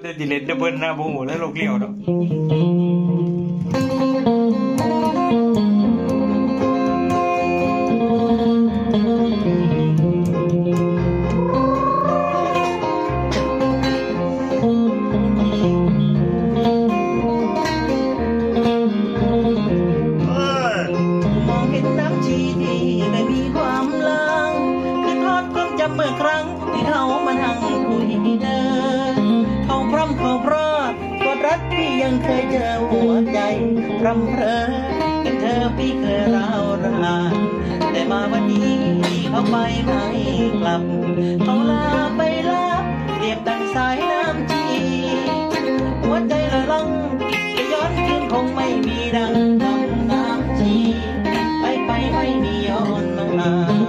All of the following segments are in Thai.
แต่ดิเลนจะเพิ่นนะโมโหแล้วโลกเลี้ยวเนาะมองเห็นน้ำชีดีได้มีความลังคือทอดความจำเมื่อครั้งที่เขามานั่งคุยเดิน ขาพร่ำเขาพราะกดรักพี่ยังเคยเจอหัวใจรำเพอกันเธอพี่เคยร้าวรานแต่มาวันนี้เขาไปไม่กลับเขาลาไปลับเปรียบดังสายน้ำชีหัวใจละลังจะย้อนคืนคงไม่มีดังคำน้ำชีไปไปไม่มีย้อนมา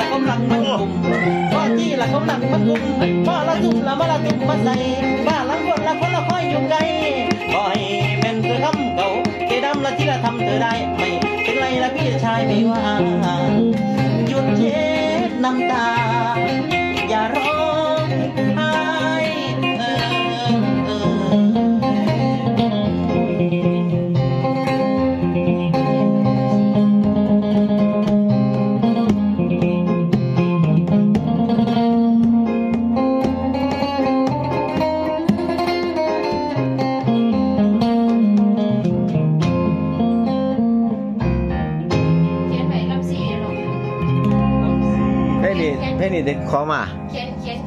ละกำลังมันกุมพ่อที่ละเขาหนักมันกุมพ่อละจุ่มละมาละจุ่มมาใส่บ้านหลังคนละคนละคอยอยู่ไกลคอยเป็นเธอคำเก่าเกดำละที่ละทำเธอได้ไม่เป็นไรละพี่ชายไม่ว่าหยุดเช็ดน้ำตา เพลงนี้เพลงนี้เด็กขอมา เขียนเขียน